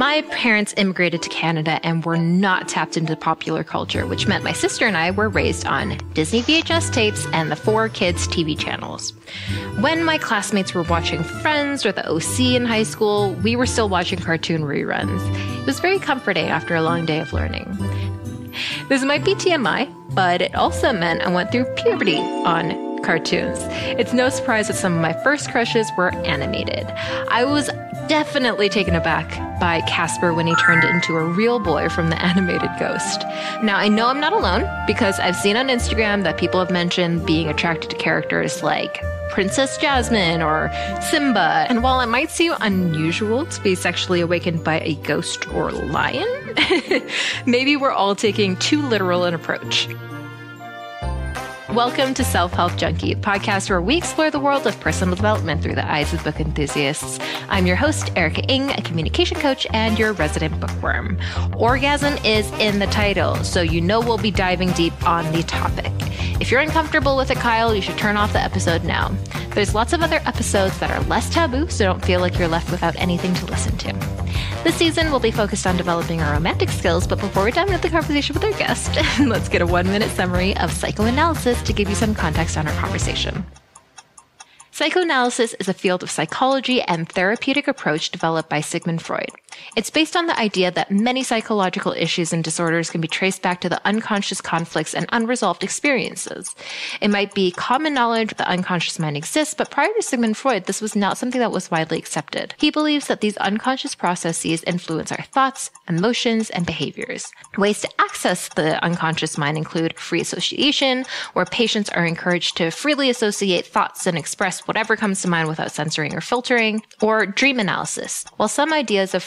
My parents immigrated to Canada and were not tapped into popular culture, which meant my sister and I were raised on Disney VHS tapes and the 4Kids TV channels. When my classmates were watching Friends or the OC in high school, we were still watching cartoon reruns. It was very comforting after a long day of learning. This might be TMI, but it also meant I went through puberty on cartoons. It's no surprise that some of my first crushes were animated. I was definitely taken aback by Casper when he turned into a real boy from the animated Ghost. Now, I know I'm not alone because I've seen on Instagram that people have mentioned being attracted to characters like Princess Jasmine or Simba. And while it might seem unusual to be sexually awakened by a ghost or lion, maybe we're all taking too literal an approach. Welcome to Self Help Junkie, podcast where we explore the world of personal development through the eyes of book enthusiasts. I'm your host, Erica Ing, a communication coach and your resident bookworm. Orgasm is in the title, so you know we'll be diving deep on the topic. If you're uncomfortable with it, Kyle, you should turn off the episode now. There's lots of other episodes that are less taboo, so don't feel like you're left without anything to listen to. This season we'll be focused on developing our romantic skills, but before we dive into the conversation with our guest, let's get a one minute summary of psychoanalysis to give you some context on our conversation. Psychoanalysis is a field of psychology and therapeutic approach developed by Sigmund Freud. It's based on the idea that many psychological issues and disorders can be traced back to the unconscious conflicts and unresolved experiences. It might be common knowledge that the unconscious mind exists, but prior to Sigmund Freud, this was not something that was widely accepted. He believes that these unconscious processes influence our thoughts, emotions, and behaviors. Ways to access the unconscious mind include free association, where patients are encouraged to freely associate thoughts and express whatever comes to mind without censoring or filtering, or dream analysis. While some ideas of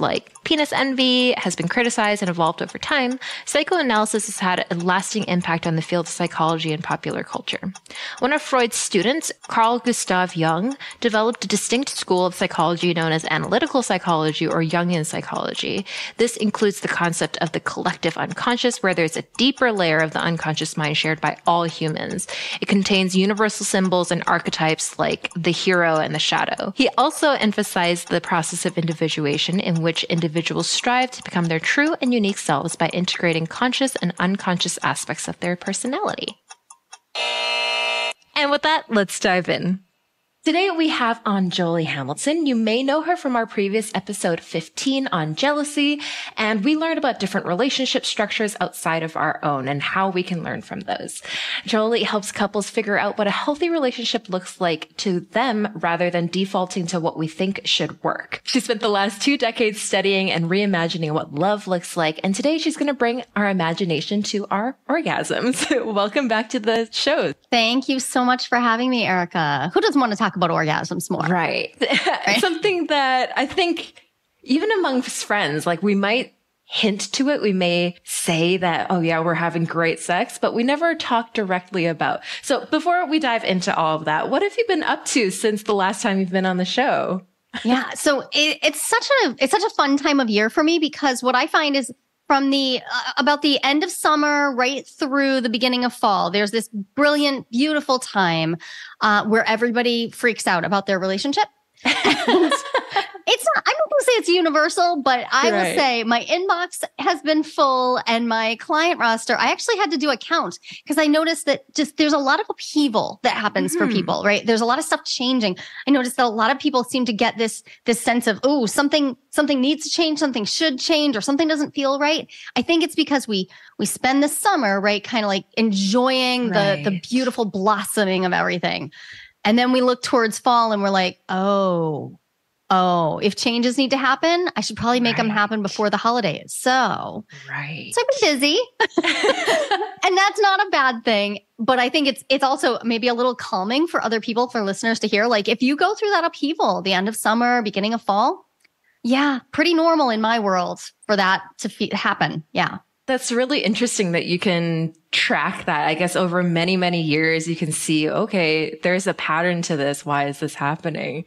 Like penis envy, has been criticized and evolved over time, psychoanalysis has had a lasting impact on the field of psychology and popular culture. One of Freud's students, Carl Gustav Jung, developed a distinct school of psychology known as analytical psychology or Jungian psychology. This includes the concept of the collective unconscious, where there's a deeper layer of the unconscious mind shared by all humans. It contains universal symbols and archetypes like the hero and the shadow. He also emphasized the process of individuation in which individuals strive to become their true and unique selves by integrating conscious and unconscious aspects of their personality. And with that, let's dive in. Today we have on Joli Hamilton. You may know her from our previous episode 15 on jealousy, and we learned about different relationship structures outside of our own and how we can learn from those. Joli helps couples figure out what a healthy relationship looks like to them rather than defaulting to what we think should work. She spent the last two decades studying and reimagining what love looks like, and today she's going to bring our imagination to our orgasms. Welcome back to the show. Thank you so much for having me, Erica. Who doesn't want to talk about orgasms more? Right. right? Something that I think even amongst friends, like we might hint to it. We may say that, oh yeah, we're having great sex, but we never talk directly about. So before we dive into all of that, what have you been up to since the last time you've been on the show? yeah. So it, it's such a, it's such a fun time of year for me because what I find is from the uh, about the end of summer right through the beginning of fall there's this brilliant beautiful time uh, where everybody freaks out about their relationship it's not, I'm not going to say it's universal, but I right. will say my inbox has been full and my client roster, I actually had to do a count because I noticed that just there's a lot of upheaval that happens mm-hmm. for people, right? There's a lot of stuff changing. I noticed that a lot of people seem to get this, this sense of, oh, something, something needs to change, something should change, or something doesn't feel right. I think it's because we, we spend the summer, right? Kind of like enjoying right. the, the beautiful blossoming of everything. And then we look towards fall and we're like, oh, oh, if changes need to happen, I should probably make right. them happen before the holidays. So, right. So I've been busy. and that's not a bad thing. But I think it's it's also maybe a little calming for other people, for listeners to hear. Like if you go through that upheaval, the end of summer, beginning of fall, yeah, pretty normal in my world for that to fe- happen. Yeah. That's really interesting that you can track that. I guess over many, many years, you can see, okay, there's a pattern to this. Why is this happening?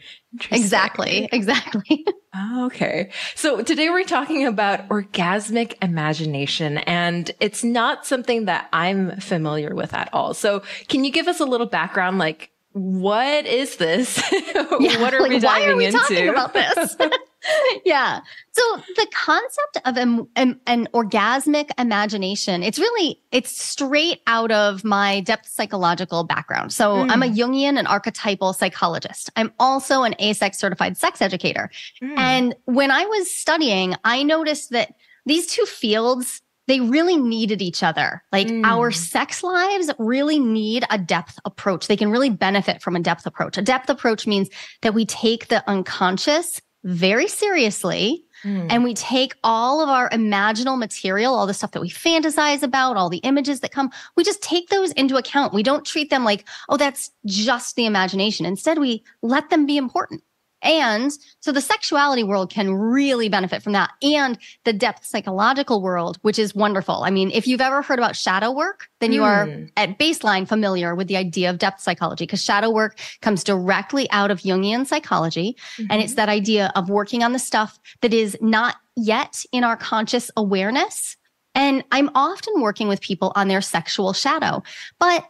Exactly. Exactly. Ah, okay. So today we're talking about orgasmic imagination and it's not something that I'm familiar with at all. So can you give us a little background? Like, what is this? Yeah, what are like, we diving why are we into? Talking about this? yeah. So the concept of an, an, an, orgasmic imagination, it's really, it's straight out of my depth psychological background. So mm. I'm a Jungian and archetypal psychologist. I'm also an AASECT certified sex educator. Mm. And when I was studying, I noticed that these two fields they really needed each other. Like mm. our sex lives really need a depth approach. They can really benefit from a depth approach. A depth approach means that we take the unconscious very seriously mm. and we take all of our imaginal material, all the stuff that we fantasize about, all the images that come, we just take those into account. We don't treat them like, oh, that's just the imagination. Instead, we let them be important. And so the sexuality world can really benefit from that and the depth psychological world, which is wonderful. I mean, if you've ever heard about shadow work, then you mm. are hmm. at baseline familiar with the idea of depth psychology because shadow work comes directly out of Jungian psychology. Mm-hmm. And it's that idea of working on the stuff that is not yet in our conscious awareness. And I'm often working with people on their sexual shadow, but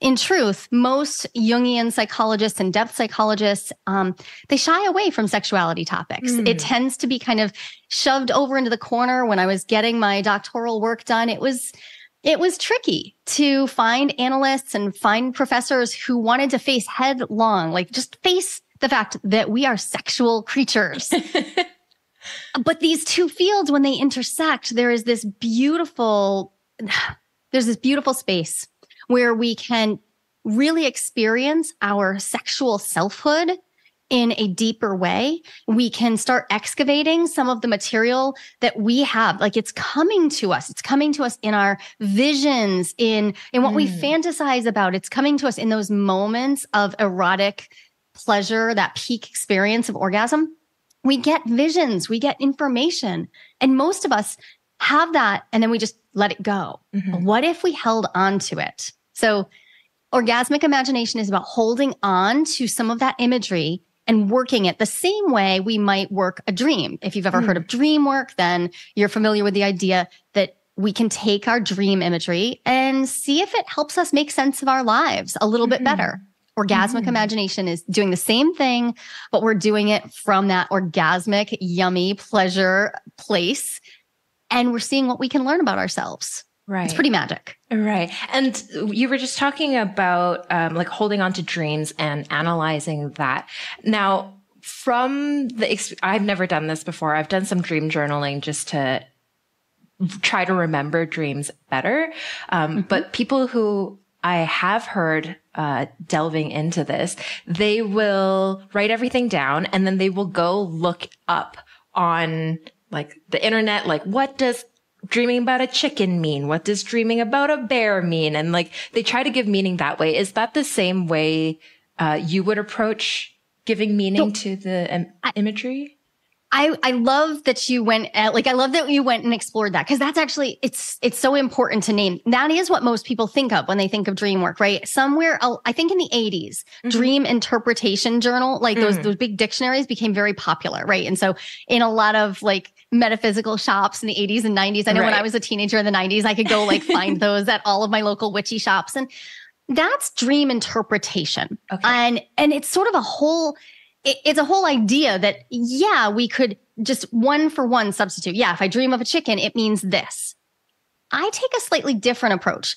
in truth, most Jungian psychologists and depth psychologists, um, they shy away from sexuality topics. Mm. It tends to be kind of shoved over into the corner. When I was getting my doctoral work done, it was it was tricky to find analysts and find professors who wanted to face headlong, like just face the fact that we are sexual creatures. but these two fields, when they intersect, there is this beautiful, there's this beautiful space where we can really experience our sexual selfhood in a deeper way. We can start excavating some of the material that we have. Like it's coming to us. It's coming to us in our visions, in, in what mm. we fantasize about. It's coming to us in those moments of erotic pleasure, that peak experience of orgasm. We get visions, we get information. And most of us have that and then we just let it go. Mm-hmm. What if we held on to it? So orgasmic imagination is about holding on to some of that imagery and working it the same way we might work a dream. If you've ever mm. heard of dream work, then you're familiar with the idea that we can take our dream imagery and see if it helps us make sense of our lives a little mm-hmm. bit better. Orgasmic mm. imagination is doing the same thing, but we're doing it from that orgasmic, yummy pleasure place. And we're seeing what we can learn about ourselves. Right. It's pretty magic. Right. And you were just talking about um, like holding on to dreams and analyzing that. Now, from the, I've never done this before. I've done some dream journaling just to try to remember dreams better. Um, mm-hmm. But people who I have heard uh, delving into this, they will write everything down and then they will go look up on like the internet, like what does dreaming about a chicken mean? What does dreaming about a bear mean? And like they try to give meaning that way. Is that the same way uh, you would approach giving meaning so, to the um, imagery? I, I love that you went at, like I love that you went and explored that because that's actually it's it's so important to name. That is what most people think of when they think of dream work, right? Somewhere I think in the 80s, mm-hmm. dream interpretation journal, like those mm-hmm. those big dictionaries became very popular, right? And so in a lot of like metaphysical shops in the 80s and 90s, I know right. when I was a teenager in the 90s, I could go like find those at all of my local witchy shops and that's dream interpretation. Okay. And and it's sort of a whole it's a whole idea that, yeah, we could just one for one substitute. Yeah, if I dream of a chicken, it means this. I take a slightly different approach.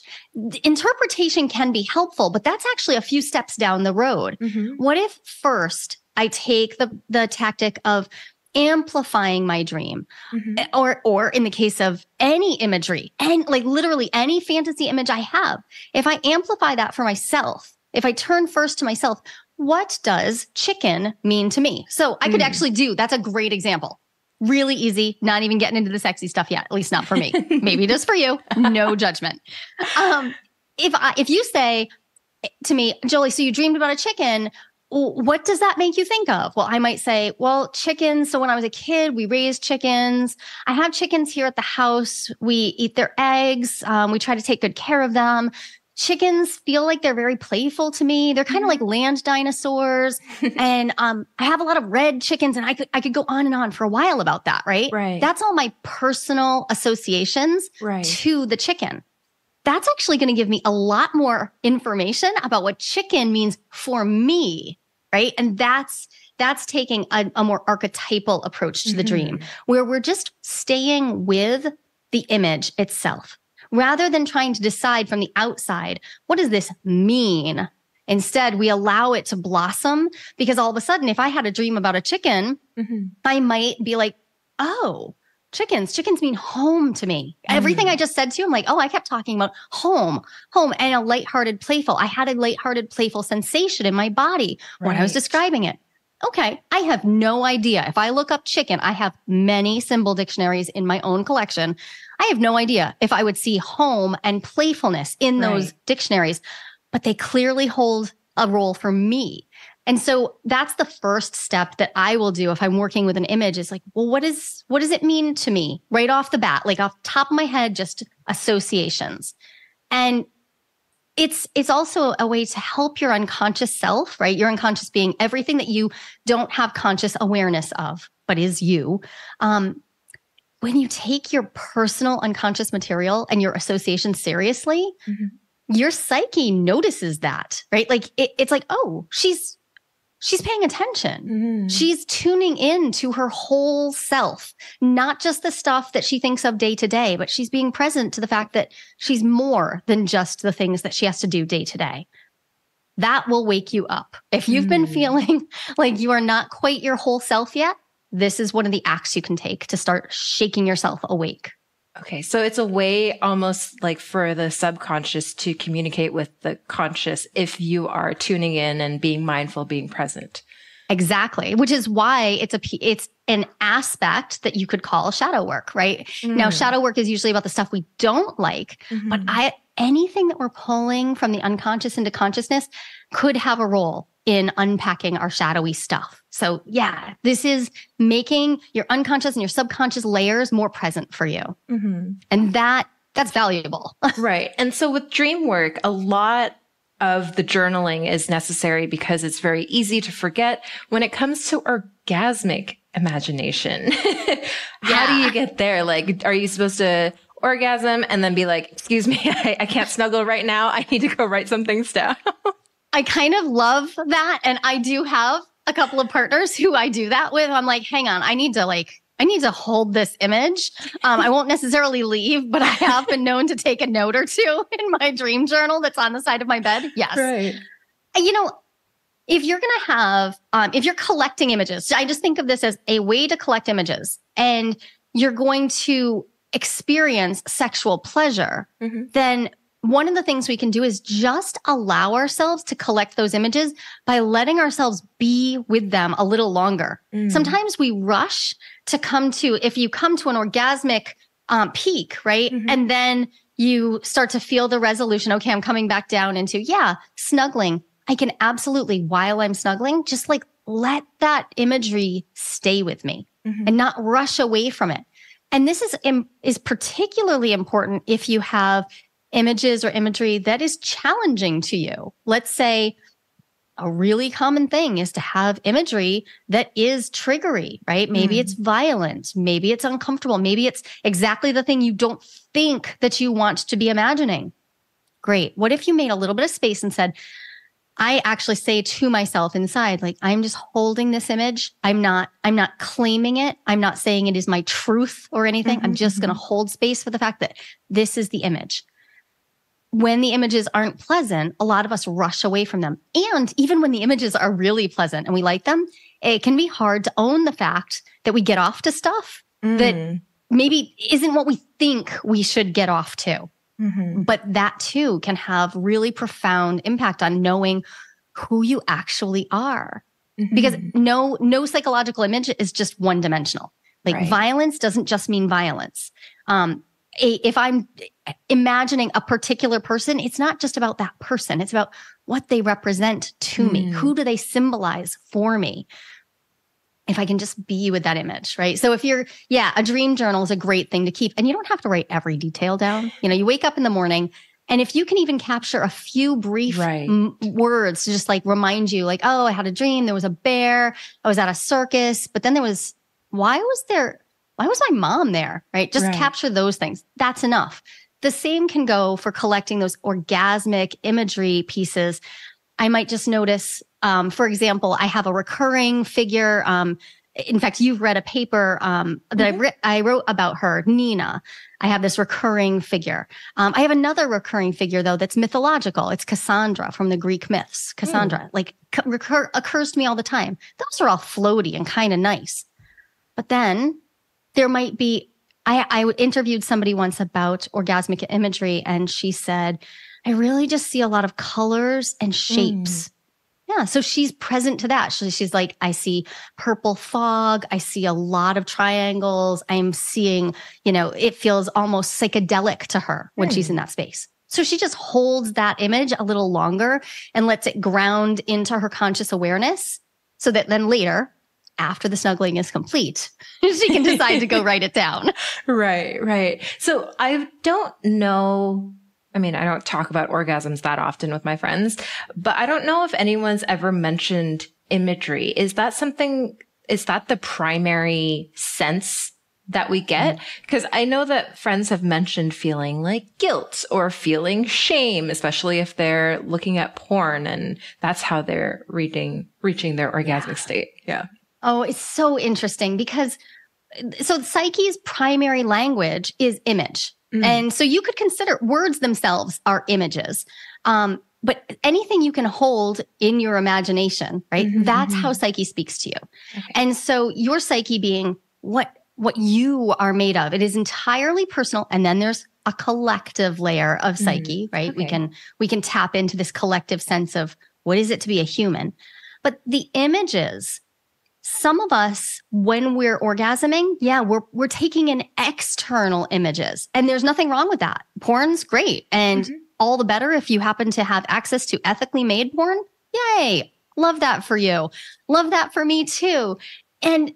Interpretation can be helpful, but that's actually a few steps down the road. Mm-hmm. What if first I take the, the tactic of amplifying my dream mm-hmm. or or in the case of any imagery and like literally any fantasy image i have if i amplify that for myself if i turn first to myself what does chicken mean to me? So I could mm. actually do that's a great example. Really easy, not even getting into the sexy stuff yet, at least not for me. Maybe just for you. No judgment. Um, if I, if you say to me, Joli, so you dreamed about a chicken, what does that make you think of? Well, I might say, well, chickens. So when I was a kid, we raised chickens. I have chickens here at the house. We eat their eggs. Um, we try to take good care of them chickens feel like they're very playful to me. They're kind of mm-hmm. like land dinosaurs. and um, I have a lot of red chickens and I could I could go on and on for a while about that, right? Right. That's all my personal associations right. to the chicken. That's actually going to give me a lot more information about what chicken means for me, right? And that's that's taking a, a more archetypal approach to the dream where we're just staying with the image itself rather than trying to decide from the outside, what does this mean? Instead, we allow it to blossom because all of a sudden, if I had a dream about a chicken, Mm-hmm. I might be like, oh, chickens, chickens mean home to me. Everything Mm. I just said to you, I'm like, oh, I kept talking about home, home, and a lighthearted, playful. I had a lighthearted, playful sensation in my body when I was describing it. Okay, I have no idea. If I look up chicken, I have many symbol dictionaries in my own collection. I have no idea if I would see home and playfulness in those Right. dictionaries, but they clearly hold a role for me. And so that's the first step that I will do if I'm working with an image is like, well, what is what does it mean to me right off the bat? Like off the top of my head, just associations. And it's it's also a way to help your unconscious self, right? Your unconscious being everything that you don't have conscious awareness of, but is you. Um, when you take your personal unconscious material and your association seriously, Mhm. your psyche notices that, right? Like it, it's like, oh, she's she's paying attention. Mm-hmm. She's tuning in to her whole self, not just the stuff that she thinks of day to day, but she's being present to the fact that she's more than just the things that she has to do day to day. That will wake you up. If you've been Mm. feeling like you are not quite your whole self yet, this is one of the acts you can take to start shaking yourself awake. Okay, so it's a way almost like for the subconscious to communicate with the conscious if you are tuning in and being mindful, being present. Exactly, which is why it's a it's an aspect that you could call shadow work, right? Now, Mm. shadow work is usually about the stuff we don't like, But Mhm. I anything that we're pulling from the unconscious into consciousness could have a role in unpacking our shadowy stuff. So yeah, this is making your unconscious and your subconscious layers more present for you. Mhm. And that that's valuable. Right. And so with dream work, a lot of the journaling is necessary because it's very easy to forget when it comes to orgasmic imagination. How do you get there? Like, are you supposed to orgasm and then be like, excuse me, I, I can't snuggle right now. I need to go write some things down. I kind of love that and I do have a couple of partners who I do that with. I'm like, "Hang on, I need to like I need to hold this image. Um, I won't necessarily leave, but I have been known to take a note or two in my dream journal that's on the side of my bed. Yes. Right. You know, if you're going to have, um, if you're collecting images, I just think of this as a way to collect images and you're going to experience sexual pleasure, Mhm. then one of the things we can do is just allow ourselves to collect those images by letting ourselves be with them a little longer. Mm. Sometimes we rush to come to, if you come to an orgasmic um, peak, right? Mhm. And then you start to feel the resolution. Okay, I'm coming back down into, yeah, snuggling. I can absolutely, while I'm snuggling, just like let that imagery stay with me Mhm. and not rush away from it. And this is, is particularly important if you have images or imagery that is challenging to you. Let's say a really common thing is to have imagery that is triggery, right? Maybe Mm. it's violent. Maybe it's uncomfortable. Maybe it's exactly the thing you don't think that you want to be imagining. Great. What if you made a little bit of space and said, I actually say to myself inside, like, I'm just holding this image. I'm not, I'm not claiming it. I'm not saying it is my truth or anything. I'm Mhm, just going to hold space for the fact that this is the image when the images aren't pleasant, a lot of us rush away from them. And even when the images are really pleasant and we like them, it can be hard to own the fact that we get off to stuff that Mm. maybe isn't what we think we should get off to. Mhm. But that too can have really profound impact on knowing who you actually are. Because Mhm. no no psychological image is just one dimensional. Like Right. violence doesn't just mean violence. Um, a- if I'm imagining a particular person, it's not just about that person. It's about what they represent to me. Mm. Who do they symbolize for me? If I can just be with that image, right? So if you're, yeah, a dream journal is a great thing to keep, and you don't have to write every detail down. You know, you wake up in the morning, and if you can even capture a few brief Right. m- words to just like remind you, like, oh, I had a dream. There was a bear. I was at a circus, but then there was, why was there, why was my mom there? Right. Just Right. capture those things. That's enough. The same can go for collecting those orgasmic imagery pieces. I might just notice, um, for example, I have a recurring figure. Um, in fact, you've read a paper um, that mm-hmm. I, re- I, wrote about her, Nina. I have this recurring figure. Um, I have another recurring figure though that's mythological. It's Cassandra from the Greek myths. Cassandra, mm. like recur- occurs to me all the time. Those are all floaty and kind of nice. But then there might be. I, I interviewed somebody once about orgasmic imagery, and she said, "I really just see a lot of colors and shapes." Mm yeah. So she's present to that. She, she's like, I see purple fog. I see a lot of triangles. I'm seeing, you know, it feels almost psychedelic to her when she's in that space. So she just holds that image a little longer and lets it ground into her conscious awareness so that then later, after the snuggling is complete, she can decide to go write it down. Right, right. So I don't know I mean, I don't talk about orgasms that often with my friends, but I don't know if anyone's ever mentioned imagery. Is that something, is that the primary sense that we get? Because mm-hmm. I know that friends have mentioned feeling like guilt or feeling shame, especially if they're looking at porn and that's how they're reading, reaching their orgasmic yeah. state. Yeah. Oh, it's so interesting because so psyche's primary language is image. Mm. And so you could consider words themselves are images. Um, but anything you can hold in your imagination, right? Mm-hmm, That's mm-hmm. how psyche speaks to you. Okay. And so your psyche being what what you are made of. It is entirely personal. And then there's a collective layer of mm-hmm. psyche, mm, right? Okay. We can we can tap into this collective sense of what is it to be a human. But the images some of us when we're orgasming yeah we're we're taking in external images and there's nothing wrong with that. Porn's great and mm-hmm. all the better if you happen to have access to ethically made porn. Yay! Love that for you. Love that for me too. And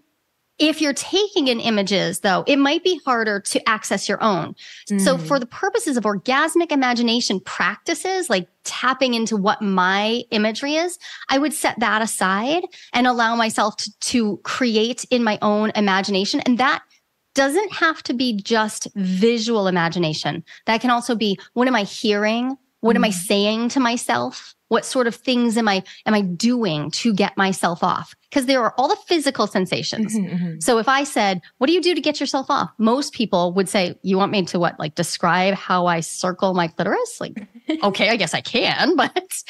if you're taking in images, though, it might be harder to access your own. Mm. So, for the purposes of orgasmic imagination practices, like tapping into what my imagery is, I would set that aside and allow myself to, to create in my own imagination. And that doesn't have to be just visual imagination. That can also be what am I hearing? What am I mm. saying to myself? What sort of things am I am I doing to get myself off? Because there are all the physical sensations. Mm-hmm, mm-hmm. So if I said, "What do you do to get yourself off?" Most people would say, "You want me to what? Like describe how I circle my clitoris?" Like, okay, I guess I can, but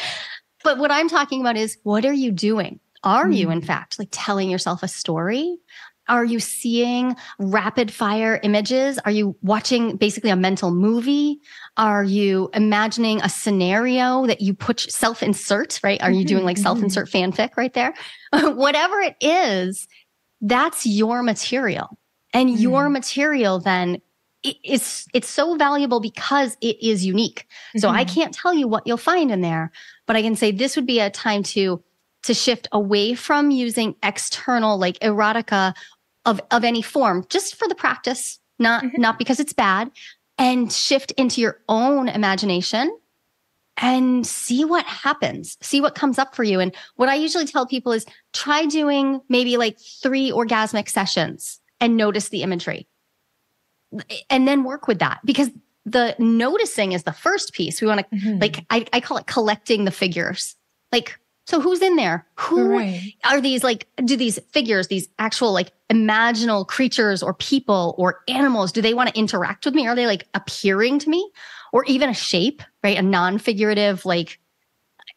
but what I'm talking about is what are you doing? Are mm-hmm. you in mm. fact like telling yourself a story? Are you seeing rapid fire images? Are you watching basically a mental movie? Are you imagining a scenario that you put self insert, right? Are you doing like mm-hmm. self insert fanfic right there? Whatever it is, that's your material. And mm. your material then it's it's so valuable because it is unique. So mm-hmm. I can't tell you what you'll find in there, but I can say this would be a time to to shift away from using external like erotica of of any form just for the practice not mm-hmm. not because it's bad and shift into your own imagination and see what happens see what comes up for you and what i usually tell people is try doing maybe like 3 orgasmic sessions and notice the imagery and then work with that because the noticing is the first piece we want to mm-hmm. like I, I call it collecting the figures like so who's in there? Who right. are these like, do these figures, these actual like imaginal creatures or people or animals, do they want to interact with me? Are they like appearing to me or even a shape, right? A non-figurative like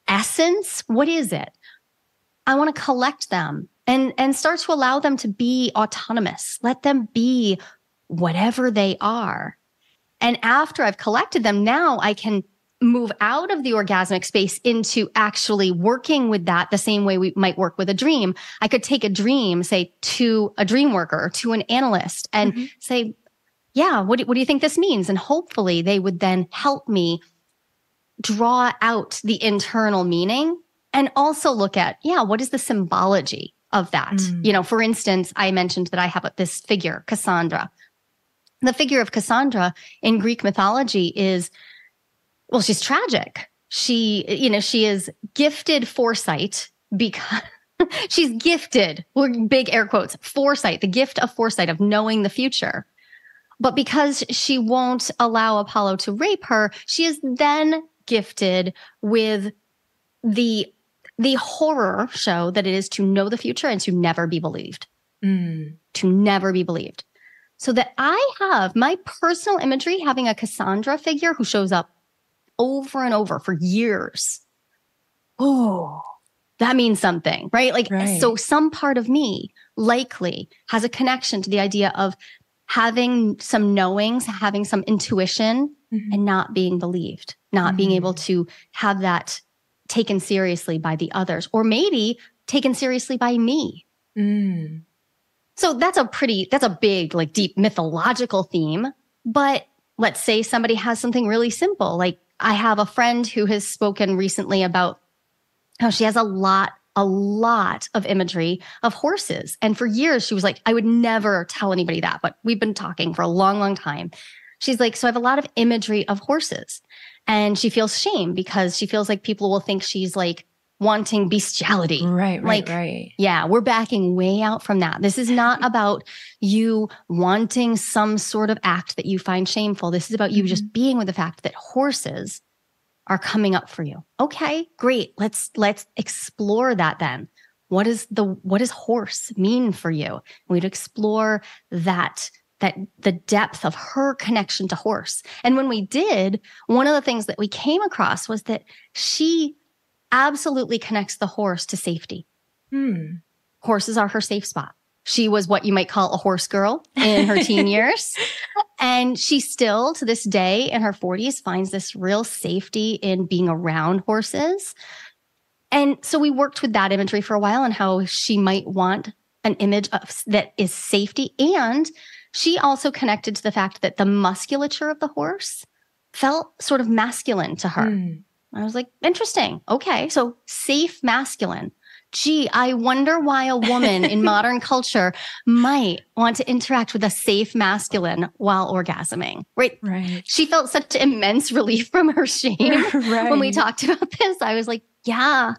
essence? What is it? I want to collect them and, and start to allow them to be autonomous. Let them be whatever they are. And after I've collected them, now I can move out of the orgasmic space into actually working with that the same way we might work with a dream. I could take a dream, say to a dream worker, to an analyst and mm-hmm. say, yeah, what do, what do you think this means? And hopefully they would then help me draw out the internal meaning and also look at, yeah, what is the symbology of that? Mm. You know, for instance, I mentioned that I have this figure, Cassandra. The figure of Cassandra in Greek mythology is well, she's tragic. She, you know, she is gifted foresight because she's gifted, big air quotes, foresight, the gift of foresight of knowing the future. But because she won't allow Apollo to rape her, she is then gifted with the the horror show that it is to know the future and to never be believed. Mm. To never be believed. So that I have my personal imagery having a Cassandra figure who shows up over and over for years. Oh, that means something, right? Like, Right. so some part of me likely has a connection to the idea of having some knowings, having some intuition, Mhm. and not being believed, not being Mhm. able to have that taken seriously by the others, or maybe taken seriously by me. Mm. So that's a pretty, that's a big, like deep mythological theme. But let's say somebody has something really simple. Like I have a friend who has spoken recently about how she has a lot, a lot of imagery of horses. And for years, she was like, I would never tell anybody that, but we've been talking for a long, long time. She's like, so I have a lot of imagery of horses. And she feels shame because she feels like people will think she's like wanting bestiality. Right, right, Like, right. Yeah, we're backing way out from that. This is not about you wanting some sort of act that you find shameful. This is about you just mm-hmm. being with the fact that horses are coming up for you. Okay, great. Let's let's explore that then. What is the what does horse mean for you? We'd explore that that the depth of her connection to horse. And when we did, one of the things that we came across was that she absolutely connects the horse to safety Hmm. horses are her safe spot. She was what you might call a horse girl in her teen years. And she still, to this day in her 40s, finds this real safety in being around horses. And so we worked with that imagery for a while and how she might want an image of that is safety. And she also connected to the fact that the musculature of the horse felt sort of masculine to her. Hmm. I was like, interesting. Okay. So safe masculine. Gee, I wonder why a woman in modern culture might want to interact with a safe masculine while orgasming, right? Right. She felt such immense relief from her shame right. when we talked about this. I was like, yeah,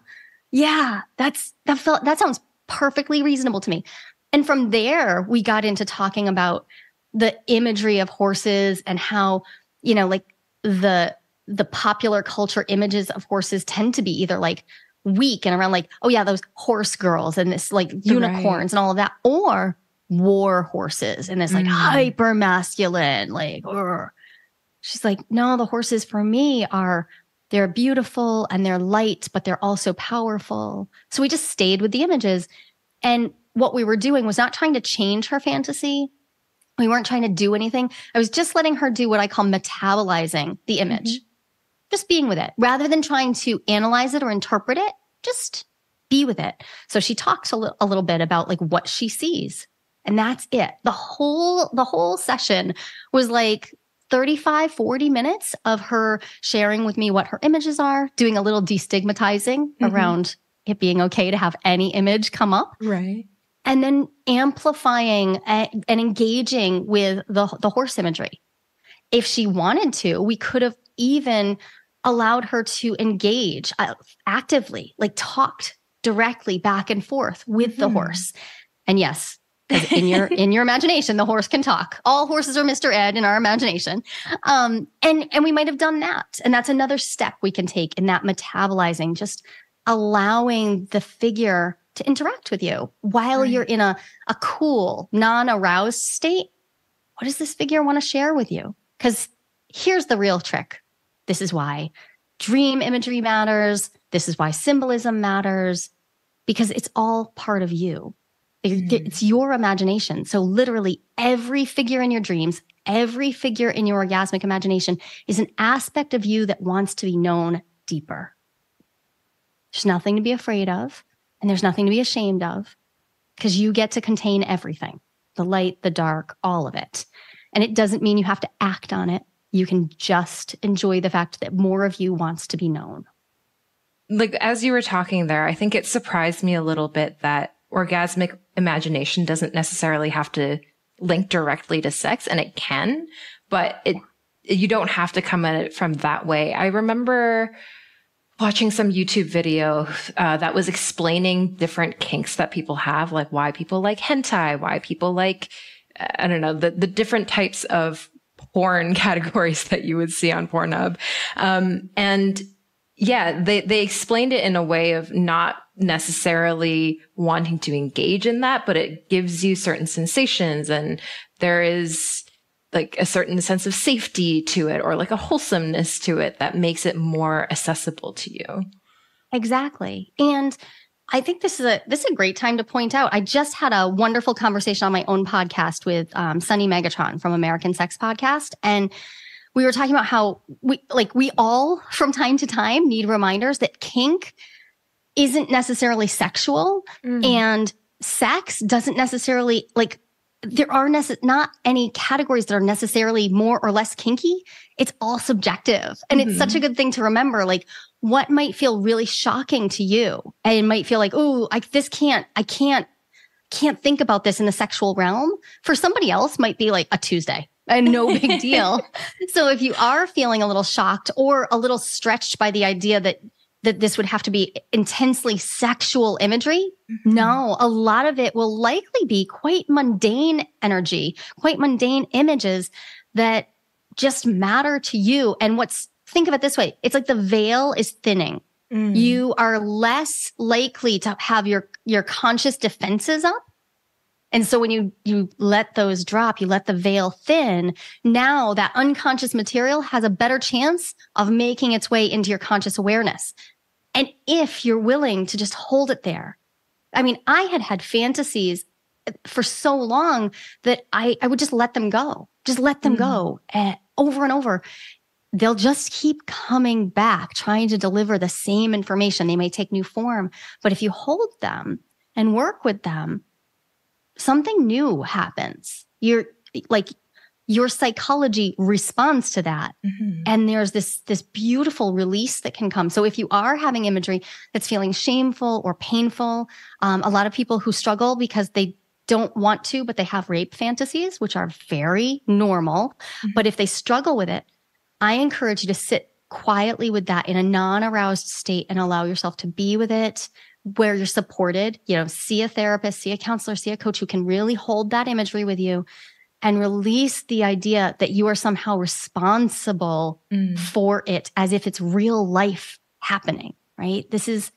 yeah, that's, that felt, that sounds perfectly reasonable to me. And from there, we got into talking about the imagery of horses and how, you know, like the, the popular culture images of horses tend to be either like weak and around like, oh yeah, those horse girls and this like unicorns and all of that, or war horses and this like Mm. hyper masculine, like, "Urgh." she's like, no, the horses for me are they're beautiful and they're light, but they're also powerful. So we just stayed with the images. And what we were doing was not trying to change her fantasy. We weren't trying to do anything. I was just letting her do what I call metabolizing the image, just being with it rather than trying to analyze it or interpret it. Just be with it. So she talks a, li- a little bit about like what she sees. And that's it. The whole, the whole session was like 35, 40 minutes of her sharing with me what her images are, doing a little destigmatizing Mhm. around it being okay to have any image come up Right. and then amplifying and engaging with the, the horse imagery. If she wanted to, we could have even allowed her to engage uh, actively, like talked directly back and forth with the Mhm. horse. And yes, in your in your imagination, the horse can talk. All horses are Mr. Ed in our imagination. Um, and and we might have done that. And that's another step we can take in that metabolizing, just allowing the figure to interact with you while Right. you're in a, a cool, non-aroused state. What does this figure want to share with you? Because here's the real trick. This is why dream imagery matters. This is why symbolism matters because it's all part of you. Mm. It's your imagination. So literally every figure in your dreams, every figure in your orgasmic imagination is an aspect of you that wants to be known deeper. There's nothing to be afraid of and there's nothing to be ashamed of because you get to contain everything, the light, the dark, all of it. And it doesn't mean you have to act on it. You can just enjoy the fact that more of you wants to be known. like as you were talking there, I think it surprised me a little bit that orgasmic imagination doesn't necessarily have to link directly to sex and it can, but it you don't have to come at it from that way. I remember watching some YouTube video uh, that was explaining different kinks that people have, like why people like hentai, why people like I don't know the the different types of porn categories that you would see on Pornhub, um, and yeah, they, they explained it in a way of not necessarily wanting to engage in that, but it gives you certain sensations and there is like a certain sense of safety to it or like a wholesomeness to it that makes it more accessible to you. Exactly. And I think this is a this is a great time to point out. I just had a wonderful conversation on my own podcast with um, Sunny Megatron from American Sex Podcast, and we were talking about how we like we all from time to time need reminders that kink isn't necessarily sexual, mm. and sex doesn't necessarily like there are nece- not any categories that are necessarily more or less kinky. It's all subjective. And mm-hmm. it's such a mm-hmm. good thing to remember. Like what might feel really shocking to you and might feel like, oh, I this can't, I can't, can't think about this in the sexual realm. For somebody else might be like a Tuesday and no big deal. so if you are feeling a little shocked or a little stretched by the idea that that this would have to be intensely sexual imagery. Mm-hmm. No, a lot of it will likely be quite mundane energy, quite mundane images that just matter to you. And what's, think of it this way it's like the veil is thinning. Mm. You are less likely to have your, your conscious defenses up. And so when you, you let those drop, you let the veil thin, now that unconscious material has a better chance of making its way into your conscious awareness. And if you're willing to just hold it there, I mean, I had had fantasies for so long that I, I would just let them go, just let them mm go and over and over. They'll just keep coming back, trying to deliver the same information. They may take new form, but if you hold them and work with them, something new happens. You're like, your psychology responds to that mm-hmm. and there's this this beautiful release that can come so if you are having imagery that's feeling shameful or painful um, a lot of people who struggle because they don't want to but they have rape fantasies which are very normal mm-hmm. but if they struggle with it i encourage you to sit quietly with that in a non-aroused state and allow yourself to be with it where you're supported, you know, see a therapist, see a counselor, see a coach who can really hold that imagery with you and release the idea that you are somehow responsible mm. for it as if it's real life happening, right? This is,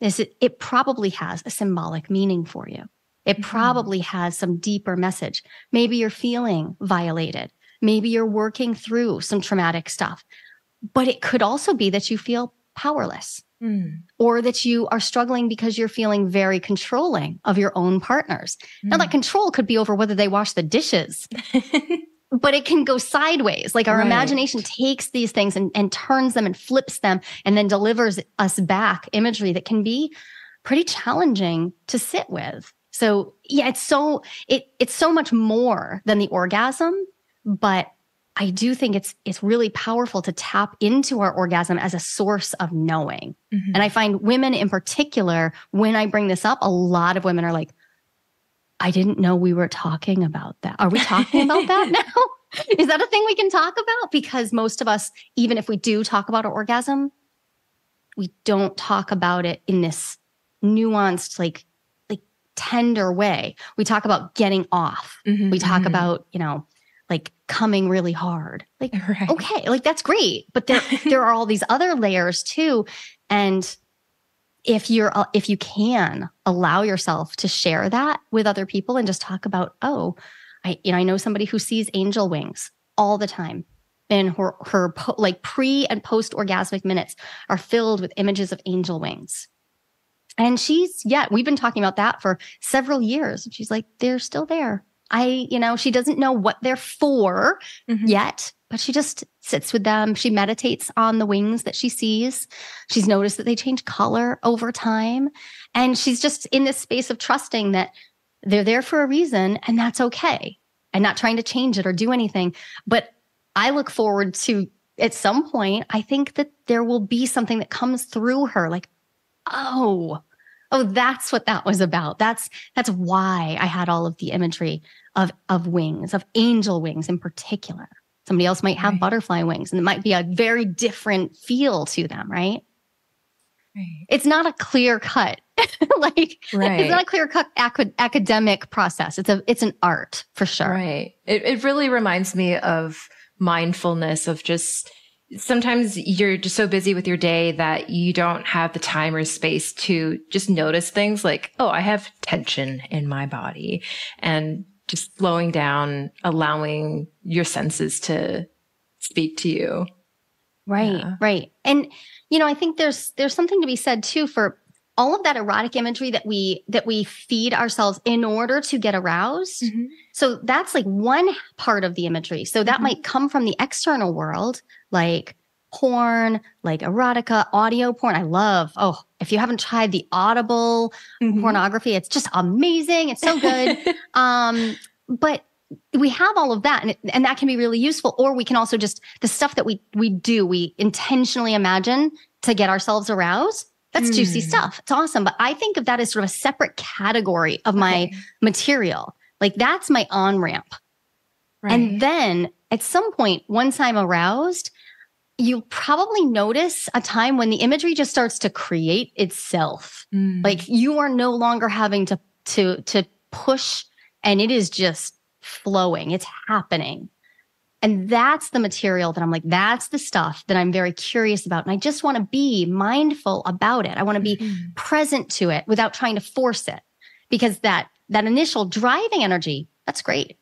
this, it probably has a symbolic meaning for you. It mm-hmm. probably has some deeper message. Maybe you're feeling violated. Maybe you're working through some traumatic stuff, but it could also be that you feel powerless Mm. Or that you are struggling because you're feeling very controlling of your own partners. Mm. Now, that mm. control could be over whether they wash the dishes, but it can go sideways. Like our right. imagination takes these things and, and turns them and flips them and then delivers us back imagery that can be pretty challenging to sit with. So yeah, it's so, it, it's so much more than the orgasm, but I do think it's it's really powerful to tap into our orgasm as a source of knowing. Mm-hmm. And I find women in particular, when I bring this up, a lot of women are like, I didn't know we were talking about that. Are we talking about that now? Is that a thing we can talk about? Because most of us, even if we do talk about our orgasm, we don't talk about it in this nuanced, like, like tender way. We talk about getting off. Mm-hmm, we talk mm-hmm. about, you know, like coming really hard. Like, right. okay, like that's great. But there, there are all these other layers too. And if you're, uh, if you can allow yourself to share that with other people and just talk about, oh, I, you know, I know somebody who sees angel wings all the time and her, her po- like pre and post orgasmic minutes are filled with images of angel wings. And she's, yeah, we've been talking about that for several years. And she's like, they're still there. I, you know, she doesn't know what they're for mm-hmm. yet, but she just sits with them. She meditates on the wings that she sees. She's noticed that they change color over time. And she's just in this space of trusting that they're there for a reason and that's okay and not trying to change it or do anything. But I look forward to at some point, I think that there will be something that comes through her like, oh, oh, that's what that was about. That's, that's why I had all of the imagery of, of wings, of angel wings in particular. Somebody else might have right. butterfly wings and it might be a very different feel to them, right? Right. It's not a clear cut, like right. it's not a clear cut ac- academic process. It's a it's an art for sure. Right. It it really reminds me of mindfulness of just sometimes you're just so busy with your day that you don't have the time or space to just notice things like, oh, I have tension in my body and just slowing down, allowing your senses to speak to you. Right, yeah. right. And you know, I think there's there's something to be said too for all of that erotic imagery that we that we feed ourselves in order to get aroused. Mm-hmm. So that's like one part of the imagery. So that mm-hmm. might come from the external world, like porn, like erotica, audio porn. I love. Oh, if you haven't tried the Audible mm-hmm. pornography, it's just amazing. It's so good. um, but we have all of that and, and that can be really useful or we can also just the stuff that we we do we intentionally imagine to get ourselves aroused that's mm. juicy stuff it's awesome but i think of that as sort of a separate category of my okay. material like that's my on ramp right. and then at some point once i'm aroused you'll probably notice a time when the imagery just starts to create itself mm. like you are no longer having to to to push and it is just flowing, it's happening. And that's the material that I'm like, that's the stuff that I'm very curious about. And I just want to be mindful about it. I want to be mm-hmm. present to it without trying to force it because that, that initial driving energy, that's great.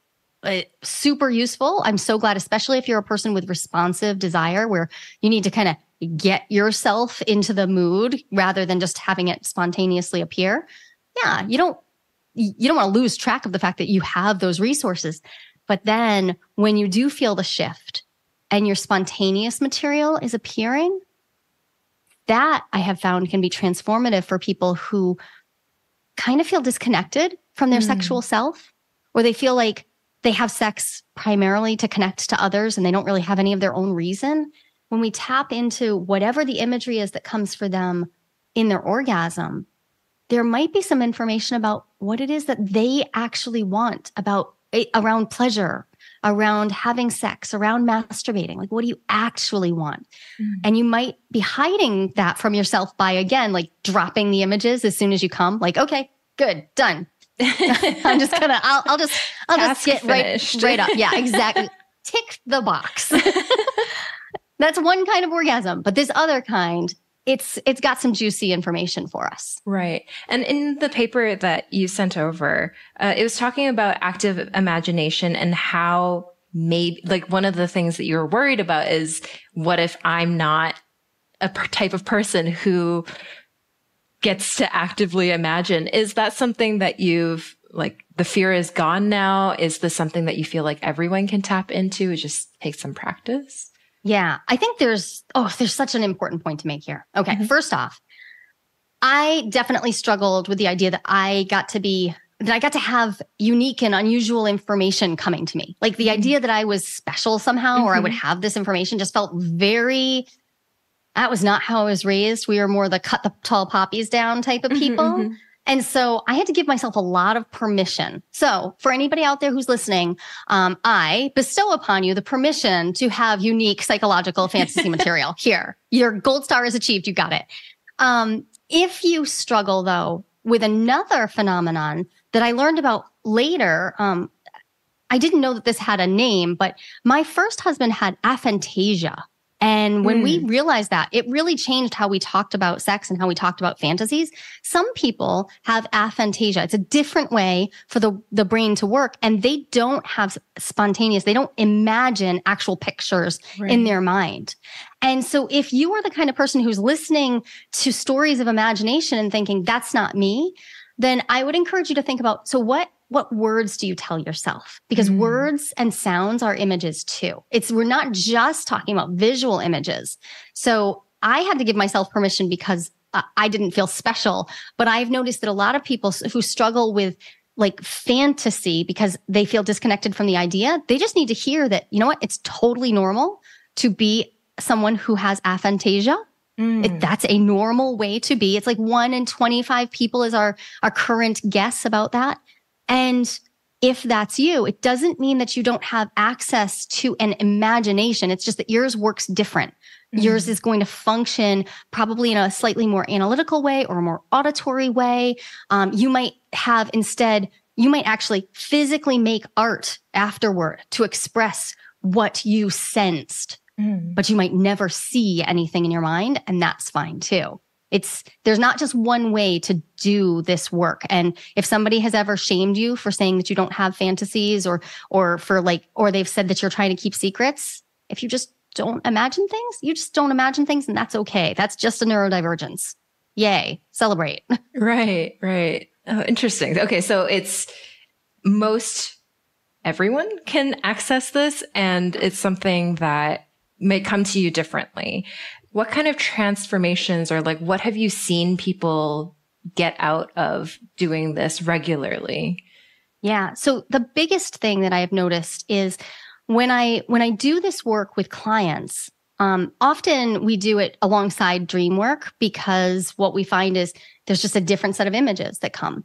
super useful. I'm so glad, especially if you're a person with responsive desire where you need to kind of get yourself into the mood rather than just having it spontaneously appear. Yeah, you don't you don't want to lose track of the fact that you have those resources. But then when you do feel the shift and your spontaneous material is appearing, that I have found can be transformative for people who kind of feel disconnected from their mm. sexual self, or they feel like they have sex primarily to connect to others and they don't really have any of their own reason. When we tap into whatever the imagery is that comes for them in their orgasm, there might be some information about what it is that they actually want about around pleasure around having sex around masturbating like what do you actually want? Mm-hmm. and you might be hiding that from yourself by again like dropping the images as soon as you come like okay good done. I'm just gonna i'll, I'll just i'll Task just get finished. right right up. Yeah exactly. Tick the box. That's one kind of orgasm but this other kind it's it's got some juicy information for us. Right. And in the paper that you sent over, uh, it was talking about active imagination and how maybe like one of the things that you're worried about is what if I'm not a type of person who gets to actively imagine? Is that something that you've like the fear is gone now? Is this something that you feel like everyone can tap into? It just takes some practice? Yeah, I think there's, oh, there's such an important point to make here. Okay, mm-hmm. first off, I definitely struggled with the idea that I got to be, that I got to have unique and unusual information coming to me. Like the mm-hmm. idea that I was special somehow mm-hmm. or I would mm-hmm. have this information just felt very, that was not how I was raised. We were more the cut the tall poppies down type of mm-hmm, people. And so I had to give myself a lot of permission. So for anybody out there who's listening, um, I bestow upon you the permission to have unique psychological fantasy material here. Your gold star is achieved. You got it. Um, if you struggle though with another phenomenon that I learned about later, um, I didn't know that this had a name, but my first husband had aphantasia. And when mm. we hmm. realized that, it really changed how we talked about sex and how we talked about fantasies. Some people have aphantasia. It's a different way for the, the brain to work and they don't have spontaneous, they don't imagine actual pictures right. in their mind. And so if you are the kind of person who's listening to stories of imagination and thinking, that's not me, then I would encourage you to think about, so what what words do you tell yourself? Because mm. words and sounds are images too. It's, we're not just talking about visual images. So I had to give myself permission because I didn't feel special, but I've noticed that a lot of people who struggle with like fantasy because they feel disconnected from the idea, they just need to hear that, you know what? It's totally normal to be someone who has aphantasia. Mm. It, that's a normal way to be. It's like one in 25 people is our, our current guess about that. And if that's you, it doesn't mean that you don't have access to an imagination. It's just that yours works different. Mm-hmm. Yours is going to function probably in a slightly more analytical way or a more auditory way. Um, you might have instead, you might actually physically make art afterward to express what you sensed mm. but you might never see anything in your mind. And that's fine too. It's there's not just one way to do this work. And if somebody has ever shamed you for saying that you don't have fantasies or or for like or they've said that you're trying to keep secrets, if you just don't imagine things, you just don't imagine things and that's okay. That's just a neurodivergence. Yay, celebrate. Right, right. Oh, interesting. Okay, so it's most everyone can access this and it's something that may come to you differently. What kind of transformations or like what have you seen people get out of doing this regularly? Yeah. So the biggest thing that I have noticed is when I when I do this work with clients, um, often we do it alongside dream work because what we find is there's just a different set of images that come.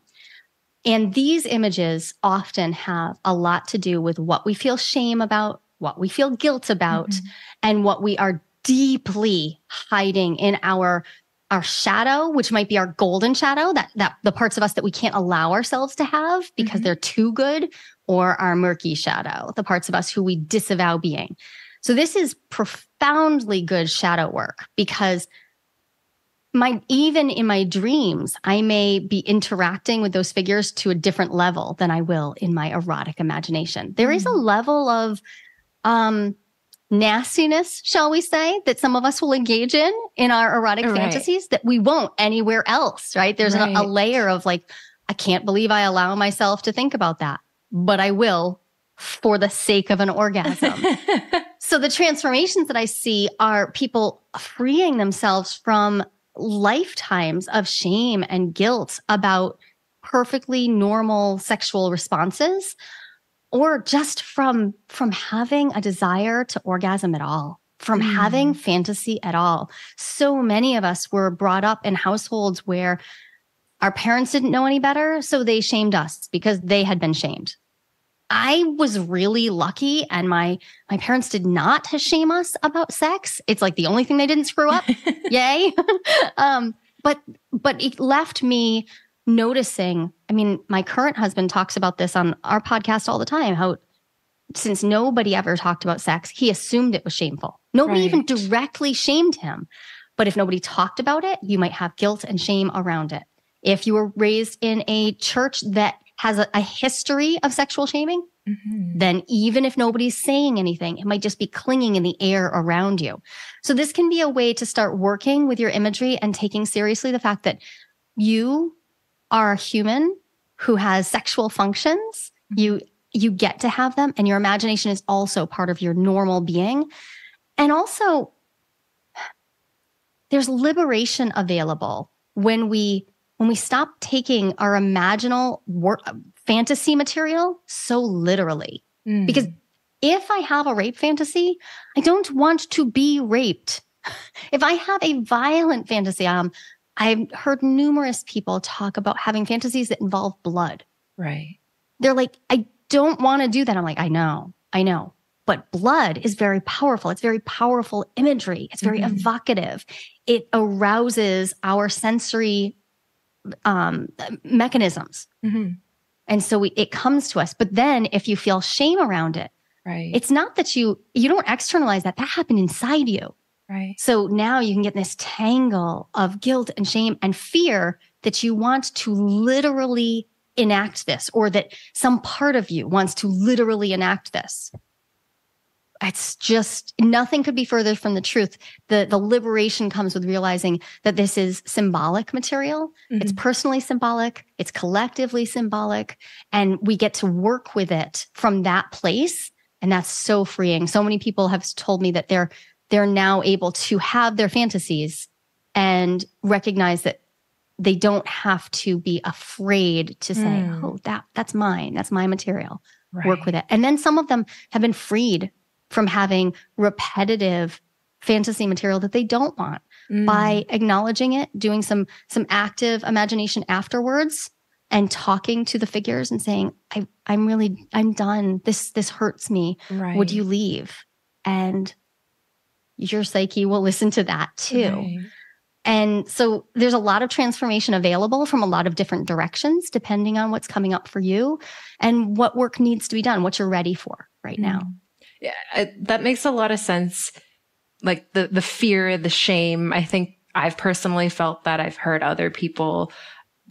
And these images often have a lot to do with what we feel shame about, what we feel guilt about, mm-hmm. and what we are deeply hiding in our our shadow, which might be our golden shadow, that that the parts of us that we can't allow ourselves to have because mm-hmm. they're too good, or our murky shadow, the parts of us who we disavow being. So this is profoundly good shadow work because my even in my dreams, I may be interacting with those figures to a different level than I will in my erotic imagination. There mm-hmm. is a mm. level of um nastiness, shall we say, that some of us will engage in in our erotic right. fantasies that we won't anywhere else, right? There's right. A, a layer of like, I can't believe I allow myself to think about that, but I will for the sake of an orgasm. so the transformations that I see are people freeing themselves from lifetimes of shame and guilt about perfectly normal sexual responses or just from from having a desire to orgasm at all from mm. having fantasy at all so many of us were brought up in households where our parents didn't know any better so they shamed us because they had been shamed I was really lucky and my my parents did not shame us about sex. It's like the only thing they didn't screw up. Yay. um but but it left me noticing, I mean, my current husband talks about this on our podcast all the time how since nobody ever talked about sex, he assumed it was shameful. Nobody right. even directly shamed him. But if nobody talked about it, you might have guilt and shame around it. If you were raised in a church that has a, a history of sexual shaming, mm-hmm. then even if nobody's saying anything, it might just be clinging in the air around you. So this can be a way to start working with your imagery and taking seriously the fact that you are a human who has sexual functions. Mm-hmm. You you get to have them and your imagination is also part of your normal being. And also there's liberation available when we when we stop taking our imaginal work, fantasy material so literally. Mm. Because if I have a rape fantasy, I don't want to be raped. if I have a violent fantasy, um, I've heard numerous people talk about having fantasies that involve blood. Right. They're like, I don't want to do that. I'm like, I know, I know. But blood is very powerful. It's very powerful imagery. It's very mm-hmm. evocative. It arouses our sensory um, mechanisms. Mm-hmm. And so we, it comes to us. But then if you feel shame around it, right. it's not that you, you don't externalize that. That happened inside you. Right. So now you can get this tangle of guilt and shame and fear that you want to literally enact this or that some part of you wants to literally enact this it's just nothing could be further from the truth. The the liberation comes with realizing that this is symbolic material. Mm-hmm. It's personally symbolic, it's collectively symbolic, and we get to work with it from that place. And that's so freeing. So many people have told me that they're they're now able to have their fantasies and recognize that they don't have to be afraid to say, mm. "Oh, that that's mine. That's my material." Right. Work with it. And then some of them have been freed from having repetitive fantasy material that they don't want mm. by acknowledging it, doing some some active imagination afterwards and talking to the figures and saying, I, I'm really, I'm done. This, this hurts me. Right. Would you leave? And your psyche will listen to that too. Right. And so there's a lot of transformation available from a lot of different directions, depending on what's coming up for you and what work needs to be done, what you're ready for right mm. now. Yeah, that makes a lot of sense. like the, the fear, the shame. I think I've personally felt that I've heard other people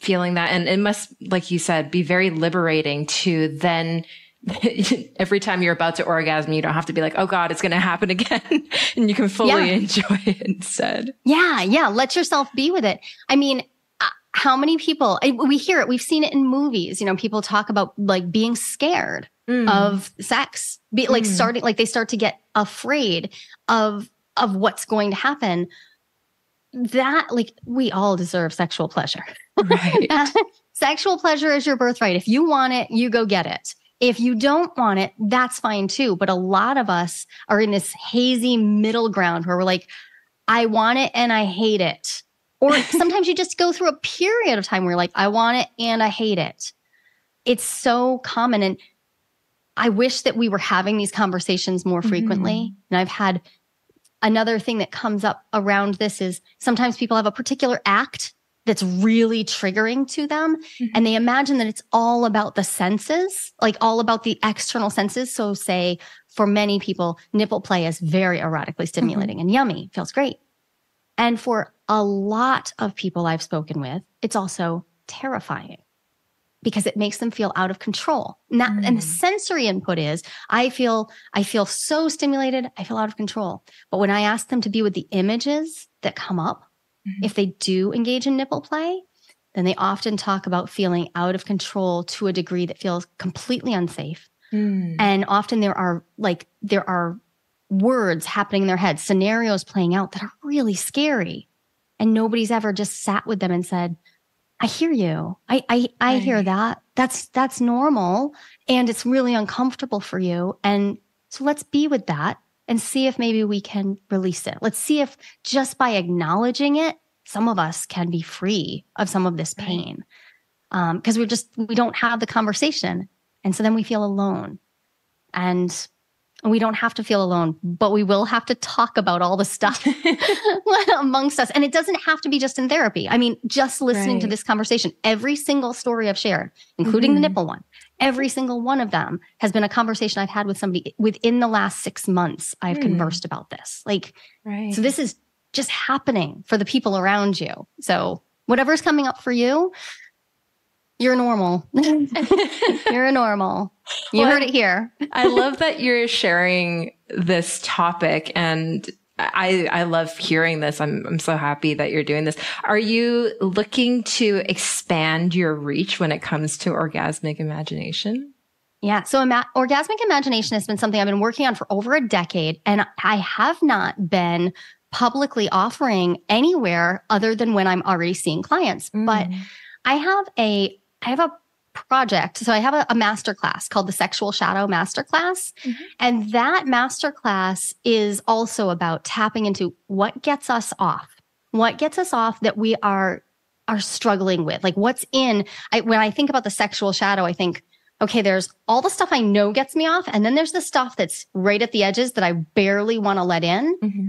feeling that. And it must, like you said, be very liberating to then every time you're about to orgasm, you don't have to be like, oh God, it's going to happen again. and you can fully yeah. enjoy it instead. Yeah. Yeah. Let yourself be with it. I mean, uh, how many people we hear it, we've seen it in movies, you know, people talk about like being scared mm. of sex, be like mm. starting, like they start to get afraid of, of what's going to happen. That like we all deserve sexual pleasure. Right. sexual pleasure is your birthright. If you want it, you go get it. If you don't want it, that's fine too. But a lot of us are in this hazy middle ground where we're like, I want it and I hate it. Or sometimes you just go through a period of time where you're like, I want it and I hate it. It's so common. And I wish that we were having these conversations more frequently. Mm-hmm. And I've had another thing that comes up around this is sometimes people have a particular act that's really triggering to them. Mm-hmm. And they imagine that it's all about the senses, like all about the external senses. So, say for many people, nipple play is very erotically mm-hmm. stimulating mm-hmm. and yummy, feels great. And for a lot of people I've spoken with, it's also terrifying because it makes them feel out of control. And, that, mm. and the mm. sensory input is I feel, I feel so stimulated. I feel out of control. But when I ask them to be with the images that come up, Mm-hmm. If they do engage in nipple play, then they often talk about feeling out of control to a degree that feels completely unsafe. Mm. And often there are like, there are words happening in their head, scenarios playing out that are really scary. And nobody's ever just sat with them and said, I hear you. I I, I right. hear that. That's that's normal and it's really uncomfortable for you. And so let's be with that and see if maybe we can release it. Let's see if just by acknowledging it, some of us can be free of some of this pain. Because um, we're just, we don't have the conversation. And so then we feel alone. And we don't have to feel alone, but we will have to talk about all the stuff amongst us. And it doesn't have to be just in therapy. I mean, just listening right. to this conversation, every single story I've shared, including mm-hmm. the nipple one, every single one of them has been a conversation I've had with somebody within the last six months. I've mm. conversed about this. Like, right. so this is just happening for the people around you. So whatever's coming up for you, you're normal. you're a normal. You well, heard it here. I love that you're sharing this topic and I, I love hearing this. I'm, I'm so happy that you're doing this. Are you looking to expand your reach when it comes to orgasmic imagination? Yeah. So ima- orgasmic imagination has been something I've been working on for over a decade and I have not been publicly offering anywhere other than when I'm already seeing clients. Mm. But I have a I have a project. So I have a, a master class called the Sexual Shadow Masterclass. Mm-hmm. And that masterclass is also about tapping into what gets us off, what gets us off that we are are struggling with. Like what's in I when I think about the sexual shadow, I think, okay, there's all the stuff I know gets me off, and then there's the stuff that's right at the edges that I barely want to let in. Mm-hmm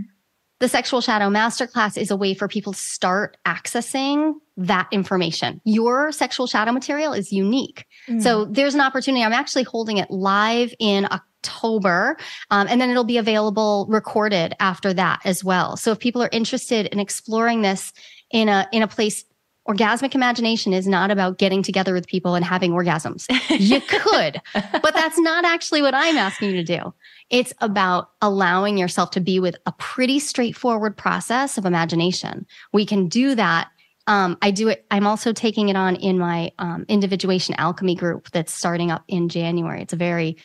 the Sexual Shadow Masterclass is a way for people to start accessing that information. Your sexual shadow material is unique. Mm. So there's an opportunity. I'm actually holding it live in October, um, and then it'll be available recorded after that as well. So if people are interested in exploring this in a in a place orgasmic imagination is not about getting together with people and having orgasms. You could, but that's not actually what I'm asking you to do. It's about allowing yourself to be with a pretty straightforward process of imagination. We can do that. Um, I do it. I'm also taking it on in my um, individuation alchemy group that's starting up in January. It's a very,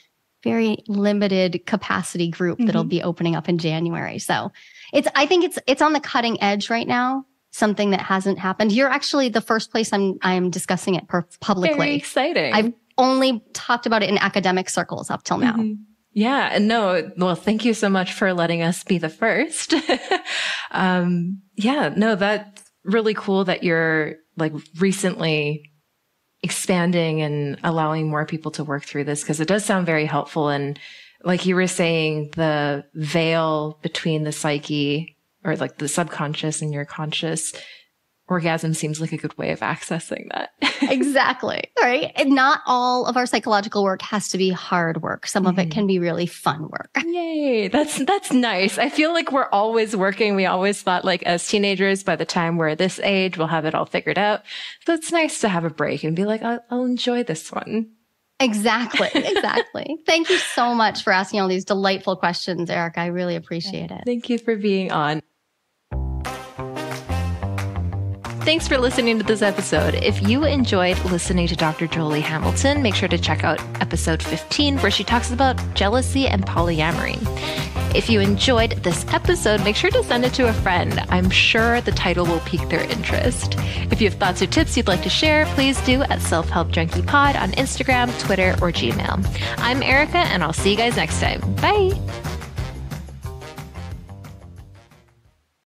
very limited capacity group mm-hmm. that'll be opening up in January. So it's, I think it's, it's on the cutting edge right now something that hasn't happened. You're actually the first place I'm I'm discussing it per- publicly. Very exciting. I've only talked about it in academic circles up till now. Mm-hmm. Yeah, and no, well, thank you so much for letting us be the first. um, yeah, no, that's really cool that you're like recently expanding and allowing more people to work through this because it does sound very helpful. And like you were saying, the veil between the psyche or like the subconscious and your conscious orgasm seems like a good way of accessing that. exactly. Right. And not all of our psychological work has to be hard work. Some of Mm-hmm. it can be really fun work. Yay. That's that's nice. I feel like we're always working. We always thought like as teenagers, by the time we're this age, we'll have it all figured out. So it's nice to have a break and be like, I'll, I'll enjoy this one. Exactly. Exactly. Thank you so much for asking all these delightful questions, Eric. I really appreciate it. Thank you for being on. Thanks for listening to this episode. If you enjoyed listening to Dr. Joli Hamilton, make sure to check out episode 15, where she talks about jealousy and polyamory. If you enjoyed this episode, make sure to send it to a friend. I'm sure the title will pique their interest. If you have thoughts or tips you'd like to share, please do at Self Help Junkie Pod on Instagram, Twitter, or Gmail. I'm Erica, and I'll see you guys next time. Bye.